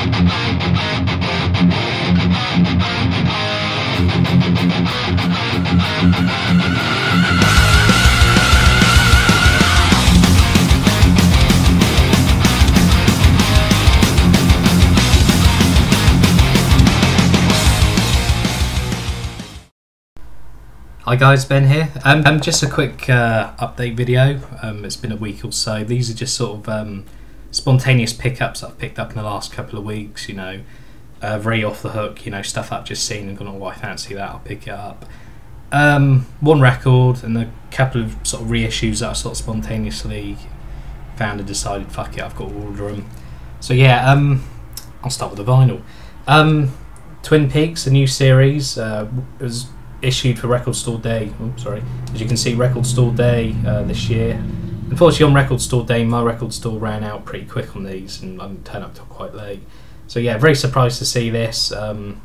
Hi guys, Ben here. Um, um just a quick uh, update video. Um, it's been a week or so. These are just sort of um, spontaneous pickups I've picked up in the last couple of weeks. You know, uh, very off the hook. You know, stuff I've just seen and gone, "Oh, I fancy that. I'll pick it up." Um, one record and a couple of sort of reissues that I sort of spontaneously found and decided, "Fuck it, I've got to order them." So yeah, um, I'll start with the vinyl. Um, Twin Peaks, a new series, uh, was issued for Record Store Day. Oh, sorry, as you can see, Record Store Day uh, this year. Unfortunately, on Record Store Day, my record store ran out pretty quick on these, and I didn't turn up till quite late. So yeah, very surprised to see this. Um,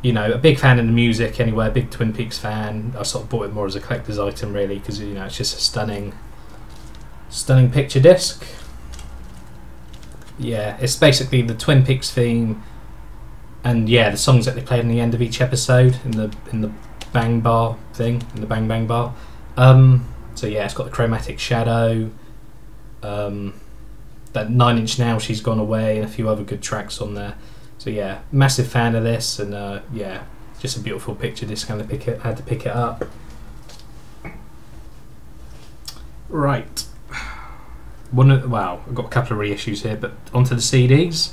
you know, a big fan of the music anyway, a big Twin Peaks fan. I sort of bought it more as a collector's item really because you know it's just a stunning, stunning picture disc. Yeah, it's basically the Twin Peaks theme, and yeah, the songs that they played in the end of each episode in the in the Bang Bar thing, in the Bang Bang Bar. Um, so yeah, it's got the chromatic shadow. Um, that Nine Inch Nails she's gone away, and a few other good tracks on there. So yeah, massive fan of this, and uh, yeah, just a beautiful picture disc. kind of pick it, had to pick it up. Right. One of, wow, I've got a couple of reissues here, but onto the CDs.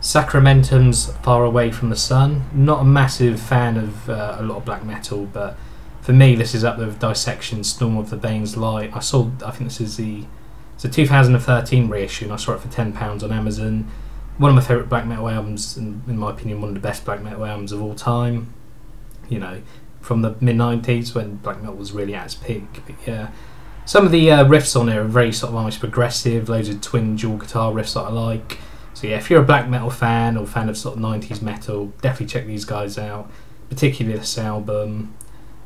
Sacramentum's Far Away from the Sun. Not a massive fan of uh, a lot of black metal, but for me, this is up with Dissection, Storm of the Veins Light. I saw, I think this is the, it's a 2013 reissue, and I saw it for £10 on Amazon. One of my favourite black metal albums, and in my opinion, one of the best black metal albums of all time. You know, from the mid 90s when black metal was really at its peak. But yeah, some of the uh, riffs on there are very sort of almost progressive, loads of twin dual guitar riffs that I like. So yeah, if you're a black metal fan or fan of sort of 90s metal, definitely check these guys out, particularly this album.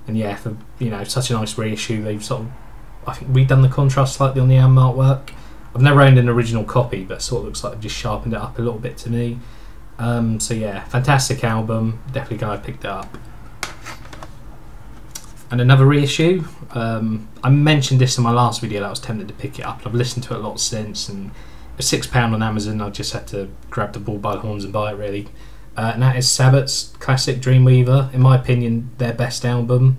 And yeah, for you know such a nice reissue, they've sort of I think redone the contrast slightly on the artwork. I've never owned an original copy, but sort of looks like they've just sharpened it up a little bit to me. Um, so yeah, fantastic album. Definitely glad I picked up. And another reissue. Um, I mentioned this in my last video that I was tempted to pick it up. I've listened to it a lot since, and for six pound on Amazon, I just had to grab the bull by the horns and buy it really. Uh, and that is Sabbat's classic Dreamweaver. In my opinion, their best album.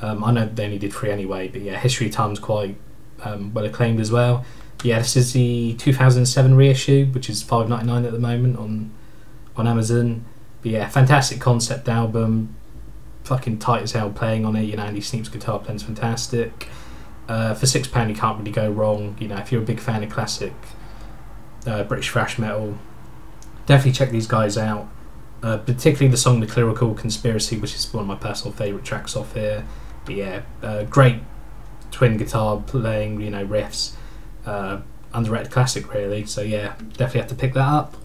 Um, I know they only did three anyway, but yeah, History Time's quite um, well acclaimed as well. Yeah, this is the 2007 reissue, which is 5.99 at the moment on on Amazon. But yeah, fantastic concept album, fucking tight as hell playing on it. You know, Andy Sneap's guitar playing's fantastic. Uh, for six pound, you can't really go wrong. You know, if you're a big fan of classic uh, British thrash metal, definitely check these guys out. Uh, particularly the song "The Clerical Conspiracy," which is one of my personal favourite tracks off here. But yeah, uh, great twin guitar playing, you know, riffs. Uh, underrated classic, really. So yeah, definitely have to pick that up.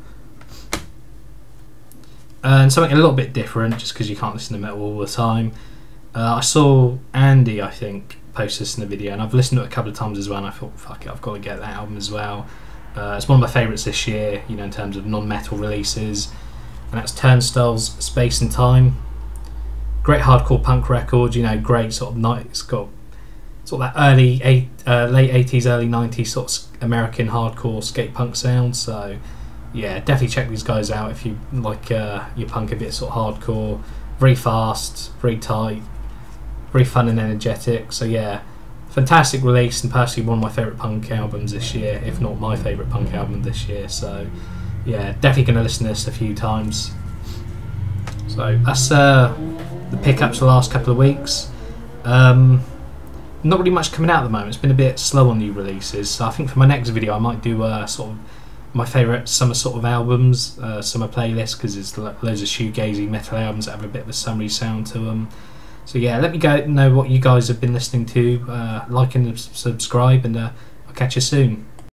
And something a little bit different, just because you can't listen to metal all the time. Uh, I saw Andy, I think, post this in the video, and I've listened to it a couple of times as well. And I thought, fuck it, I've got to get that album as well. Uh, it's one of my favourites this year, you know, in terms of non-metal releases, and that's Turnstile's Space and Time. Great hardcore punk record, you know, great sort of night. It's got sort of that early eight, uh, late eighties, early nineties sort of American hardcore skate punk sound. So yeah, definitely check these guys out if you like uh, your punk a bit sort of hardcore, very fast, very tight, very fun and energetic. So yeah, fantastic release and personally one of my favourite punk albums this year, if not my favourite punk album this year. So yeah, definitely going to listen to this a few times. So that's uh, the pickups the last couple of weeks. Um, not really much coming out at the moment. It's been a bit slow on new releases. So I think for my next video I might do uh, sort of my favourite summer sort of albums, uh, summer playlist because there's loads of shoegazy metal albums that have a bit of a summery sound to them. So yeah, let me go know what you guys have been listening to, uh, like and subscribe, and uh, I'll catch you soon.